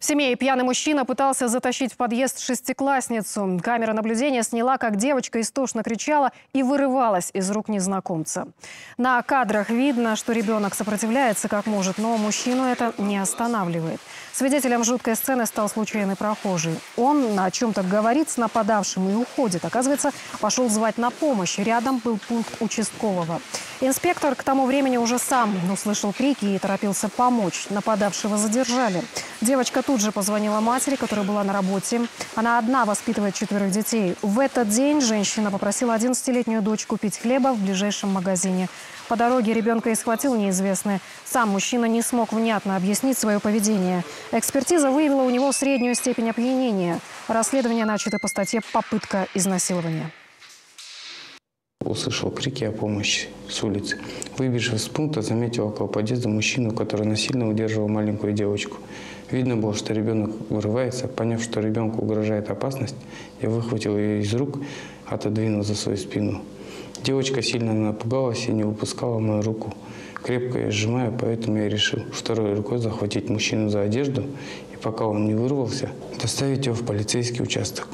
В семье пьяный мужчина пытался затащить в подъезд шестиклассницу. Камера наблюдения сняла, как девочка истошно кричала и вырывалась из рук незнакомца. На кадрах видно, что ребенок сопротивляется как может, но мужчину это не останавливает. Свидетелем жуткой сцены стал случайный прохожий. Он на чем-то говорит с нападавшим и уходит. Оказывается, пошел звать на помощь. Рядом был пункт участкового. Инспектор к тому времени уже сам услышал крики и торопился помочь. Нападавшего задержали. Девочка тут же позвонила матери, которая была на работе. Она одна воспитывает четверых детей. В этот день женщина попросила 11-летнюю дочь купить хлеба в ближайшем магазине. По дороге ребенка и схватил неизвестный. Сам мужчина не смог внятно объяснить свое поведение. Экспертиза выявила у него среднюю степень опьянения. Расследование начато по статье «Попытка изнасилования». Услышал крики о помощи с улицы. Выбежав из пункта, заметил около подъезда мужчину, который насильно удерживал маленькую девочку. Видно было, что ребенок вырывается. Поняв, что ребенку угрожает опасность, я выхватил ее из рук, отодвинул за свою спину. Девочка сильно напугалась и не выпускала мою руку. Крепко ее сжимая, поэтому я решил второй рукой захватить мужчину за одежду и пока он не вырвался, доставить его в полицейский участок.